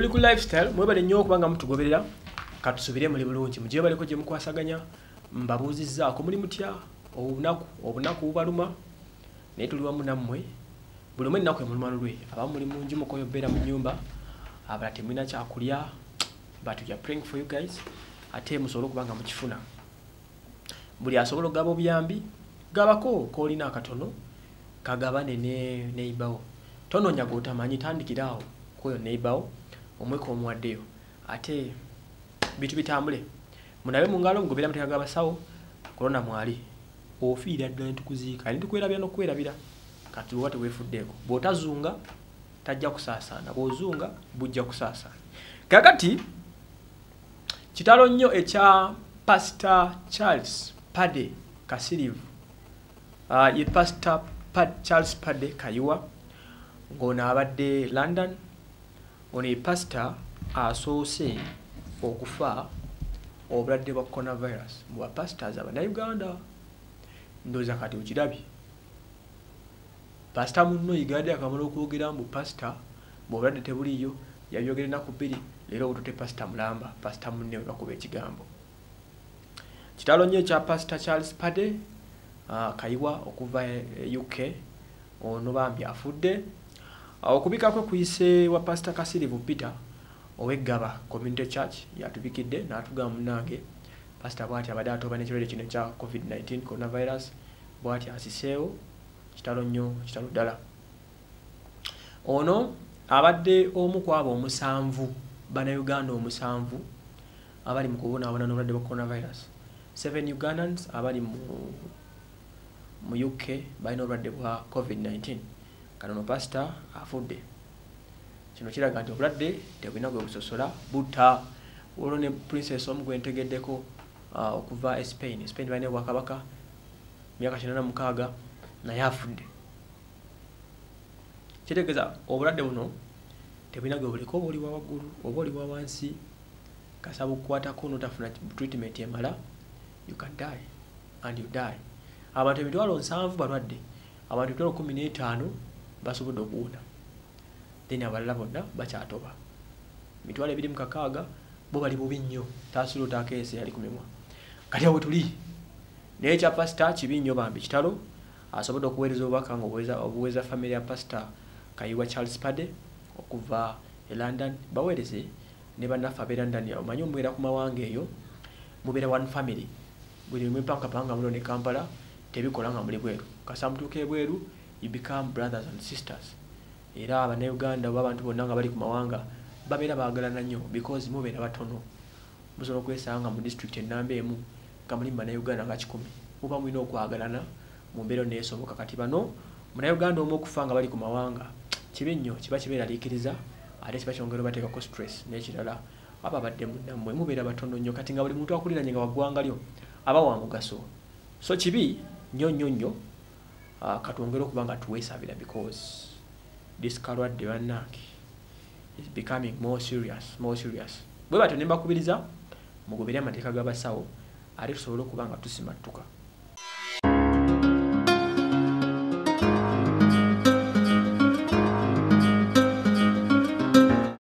lifestyle mwebale nnyo okuba nga mutugoberera katusubire muli bulungi. Mugire baliko gye mukwasaganya mbabuuzizzaako muli mutya? Obunaku obunaku bubaluma naye tuli wamu nammwe. Buli omu ennaku emuluma lulwe abamu muli mungi mukoyo beera mu nyumba abala temulina kyakulya but we are praying for you guys ate musobole okuba nga mukifuna. Buli asobola okugaba obuyambi gabako koolina akatono kagabane ne neibawo tonoonya gwotamanyi tandikiraawo kwoyo neibawo omweka omuwaddeyo ate bintu bitambule. Munabe mu ngalo mugobera amateeka g'abasawo korona mwali. Ofiira ddala nitukuziika ali ntukwerabira n'okwerabira kati oba teweefuddeeko bw'otazunga tajja kusaasaana bw'ozunga bujja kusaasaana. Kakati kitalo nnyo ekya pastor charles pade kasirivu. Uh, ye pastor Pad, charles pade kayiwa ng'ono abadde london ono ye pastor asoose okufa obulwadde bwa coronavirus. Mu bapastors abannayuganda ndowooza kati okirabye. Pasita munno yigadde akamala okwogera mbu pasita bw'obulwadde tebuliyo yabyogera ennaku bbiri leero obutote pasita mulamba. Pasita munne we bakuba ekigambo. Kitalo nnyo ekya pasita charles pade uh, kayiwa okuva e uk ono bambi afudde okubika kwe kuyise wa pasita kasirivu peter oweggaba community church yatubikidde n'atugamba munange pasita bw'ati abadde atoba n'ekirwadde kino ekya covid-19 coronavirus bw'ati asiseewo kitalo nnyo kitalo ddala. Ono abadde omu ku abo omusanvu bannayuganda omusanvu abali mu kubonaabona n'obulwadde bwa coronavirus. Seven ugandans abali mu uk balina obulwadde bwa covid-19 kanono pasita afudde. Kino kiraga nti obulwadde tebulina gwe busosola butta. Olwo ne princess omu gwe ntegeddeko uh, okuva e spain. Spain balina obwakabaka myaka kinana mukaaga naye afudde. Kitegeeza obulwadde buno tebulina gwe buliko oba oli wa waggulu oba oli wa wansi kasaba okukwatako notafuna treatment emala you can die and you die. Abantu emitwalo nsanvu balwadde. Abantu emitwalo kumi n'etaano basobodde okuwona then abalala bonna bakyatoba. Mitwalo ebiri mu kakaaga bo bali bubi nnyo. Taasula otakeese yali kumimwa kati awe tuli. Naye ekya pasita kibi nnyo bambi. Kitalo asobodde okuweereza obubaka nga obuweeza famire ya pasita kayiwa charles pade okuva e london. Baweereze ne bannaffe ab'e london omanyi omubeera ku mawanga eyo? Mubeera one family. Buli mwepankapanga mulo ne kampala tebikola nga muli bweru. Kasa mutuuka ebweru you become brothers and sisters. Era abannayuganda oba abantu bonna nga bali ku mawanga babeera baagalana nnyo because mubeera batono. Musobola okwesanga mu district enamba emu nga muli bannayuganda nga kikumi. Muba mulina okwagalana mu mbeera neesoboka. Kati bano munnayuganda omu okufa nga bali ku mawanga kibi nnyo kiba kibeeraliikiriza ate kiba kyongera obateekako stress n'ekirala. Aba badde munnammwe mubeera batono nnyo. Kati nga buli muntu akuliranye nga waggwanga lyo aba wa mugaso. So kibi nnyo nnyo nnyo katwongere okuba nga tuweesabira because this kalwadde bannange is becoming more serious more serious. Bwe batyo ne mbakubiriza mugobere amateeka g'abasawo ate tusobole okuba nga tusimattuka